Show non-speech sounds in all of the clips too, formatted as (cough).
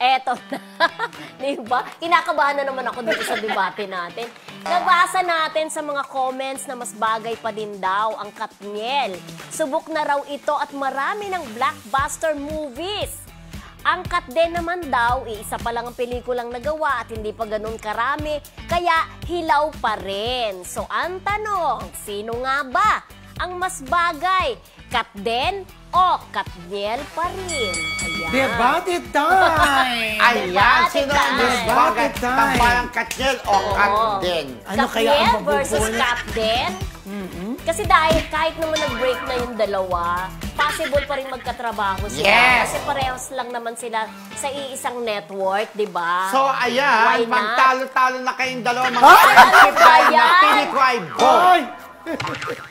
Eto na. (laughs) Di ba? Kinakabahan na naman ako dito sa debate natin. Nabasa natin sa mga comments na mas bagay pa din daw ang Katniel. Subok na raw ito at marami ng blockbuster movies. Ang kat din naman daw, iisa pa lang ang pelikulang nagawa at hindi pa ganun karami, kaya hilaw pa rin. So ang tanong, sino nga ba ang mas bagay? Kat din o Katniel pa rin? Ayan. Debate time! (laughs) Ayan, Debate sino ang time. Debate time. Tambayang Katniel o Kat din? Ano kaya Katniel ang versus mabubulit? Kat din? Kasi dahil kahit naman nag-break na yung dalawa, possible pa rin magkatrabaho sila. Yes! Kasi parehas lang naman sila sa iisang network, di ba? So, Why ayan, not? magtalo-talo na kayong dalawa mga friendship Ano ba yan? napili ko ay vote.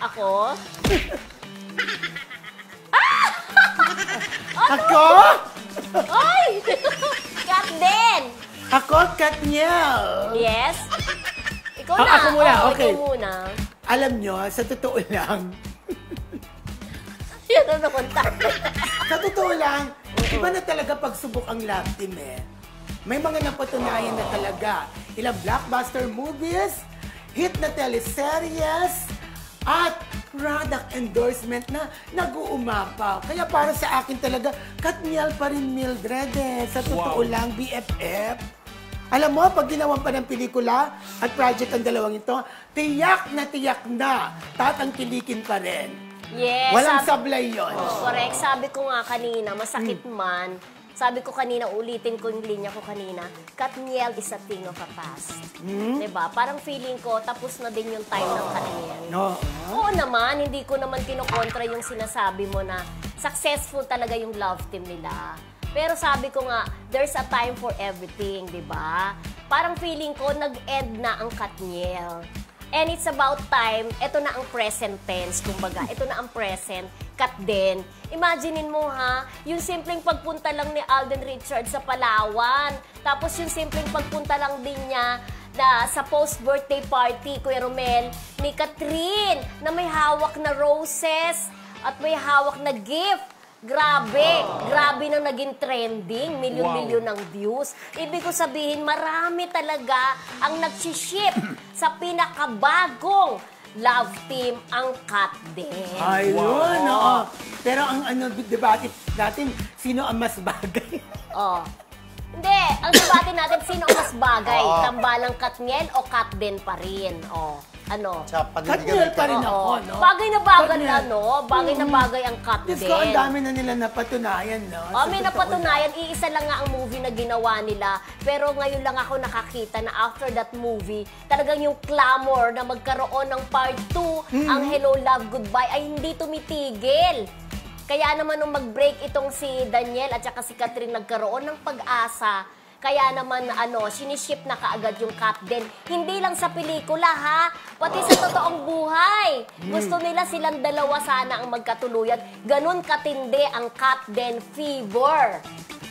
Ako? (laughs) Ako? Ay! Kat din! Ako, Katniel! Yes? Ikaw Ah, na. ako muna, Oo, okay. Ikaw muna. Alam nyo, sa totoo lang, Yan ang nakontak. sa totoo lang, iba na talaga pagsubok ang love team eh. May mga napatunayan na talaga. Ilang blockbuster movies, hit na teleseries, at product endorsement na nag-uumapaw. Kaya para sa akin talaga, Katniel pa rin Mildred eh. Sa totoo lang, BFF. Alam mo, pag ginawan pa ng pelikula at project ang dalawang ito, tiyak na tiyak na tatangkilikin pa rin. Yes. Walang sabi- sablay yon. Oh, correct. Sabi ko nga kanina, masakit Hmm. man. Sabi ko kanina, ulitin ko yung linya ko kanina, Katniel is a thing of a past. Hmm? Diba? Parang feeling ko, tapos na din yung time ng Katniel. No. Oo naman, hindi ko naman kinokontra yung sinasabi mo na successful talaga yung love team nila. Pero sabi ko nga, there's a time for everything, di ba? Parang feeling ko, nag-end na ang Katniel. And it's about time, ito na ang present tense, kumbaga. Ito na ang present, kat din. Imaginein mo ha, yung simpleng pagpunta lang ni Alden Richards sa Palawan. Tapos yung simpleng pagpunta lang din niya na sa post-birthday party, Kuya Romel, ni Catherine, na may hawak na roses at may hawak na gift. Grabe, grabe nang naging trending, milyon-milyon ng views. Ibig ko sabihin, marami talaga ang nagsiship sa pinakabagong love team, ang Kat din. Ayun, oo. Pero ang ano, debate natin, sino ang mas bagay? (laughs) Oh. Hindi, ang debate natin, sino ang mas bagay? Oo. Tambalang Katniel o Kat din pa rin? Oh. Ano? Sa panindigan pa rin ako, no? Bagay na bagay Katniel. ano, bagay na bagay ang Kat Diyos din. ko, ang dami na nila napatunayan, no? Oh, may napatunayan, iisa lang nga ang movie na ginawa nila. Pero ngayon lang ako nakakita na after that movie, talagang yung clamor na magkaroon ng part 2, Mm-hmm. ang Hello, Love, Goodbye, ay hindi tumitigil. Kaya naman nung mag-break itong si Daniel at saka si Catherine nagkaroon ng pag-asa, kaya naman ano, siniship na kaagad yung Den. Hindi lang sa pelikula ha, pati sa totoong buhay. Gusto nila silang dalawa sana ang magkatuluyan. Ganon katindi ang Den fever.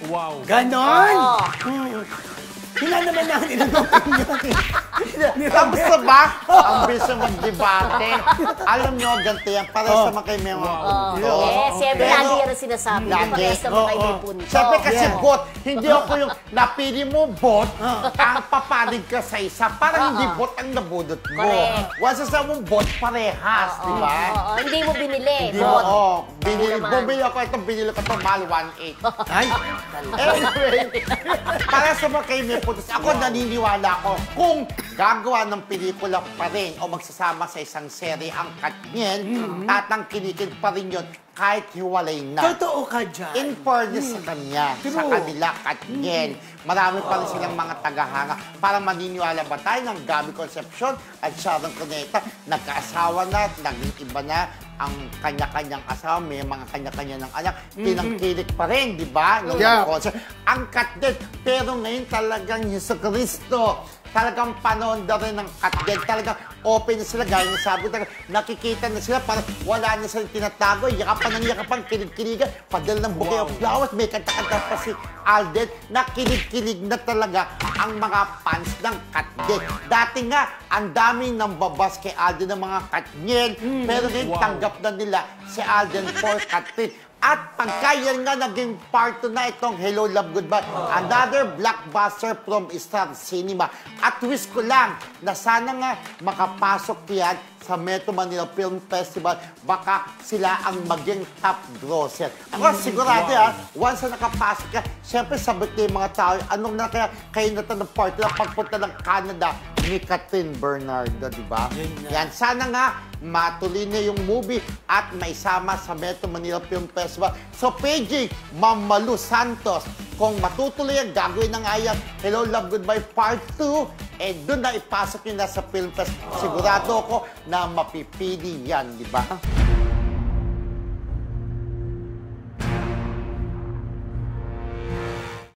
Wow. Ganon? Oo. Hila naman ang opinion. Ni Tapos na ba? Ang bilis na mag-debate. Alam nyo, ganito yan. Para Oh. sa mga kayo may mga Oh, yes, siyempre lagi yan ang sinasabi. Lagi. Parehas naman kayo Oo. may punto. Siyempre kasi bot, hindi ako yung napili mo bot, ang papanig ka sa isa. Parang hindi bot ang nabudot mo. Correct. Once sa mong bot, parehas, di ba? Hindi mo binili. Hindi Bot. Oo, binili, naman. bumili ako ito, binili ko ito, mahal 1.8. Ay, Anyway, para sa mga kayo puntos, ako naniniwala ako kung gagawa ng pelikula pa rin o magsasama sa isang serye ang Katniel, tatangkilikin pa rin yun kahit hiwalay na. totoo ka dyan. In fairness sa kanya, True. sa kanila, Katniel, marami pa rin silang mga tagahanga. Para maniniwala ba tayo ng Gabi Concepcion at Sharon Cuneta, nagkaasawa na, naging iba na ang kanya-kanyang asawa, may mga kanya-kanya ng anak, tinangkilik pa rin, di ba? Nung Yeah. concert. Ang Katniel, pero ngayon talagang Yeso Cristo, talagang panahon daw rin ng Katniel, talagang open na sila, gaya ng sabi ko, nakikita na sila, parang wala na silang tinatago, yakapan ng yakapan, kilig-kiligan, padala ng bouquet of flowers, may kanta-kanta pa si Alden, nakilig-kilig na talaga ang mga fans ng Katniel. Dati nga, ang daming nambabas kay Alden ng mga Katniel, pero ngayon Wow. tanggap na nila si Alden for Katniel. At pagka yan nga naging part 2 na itong Hello Love Goodbye, another blockbuster from Star Cinema. At wish ko lang na sana nga makapasok yan sa Metro Manila Film Festival, baka sila ang maging top grosser. Ako sigurado ha, once na nakapasok ka, syempre sabot na yung mga tao, anong na kaya kayo na ito ng part na pagpunta ng Canada ni Catherine Bernardo, di ba? Yan, sana nga matuloy na yung movie at maisama sa Metro Manila Film Festival. So, PJ, Ma'am Malu Santos, kung matutuloy ang gagawin ng ayang Hello Love Goodbye Part 2, eh doon na ipasok nyo na sa Film Fest. Sigurado ako na mapipili yan, di ba?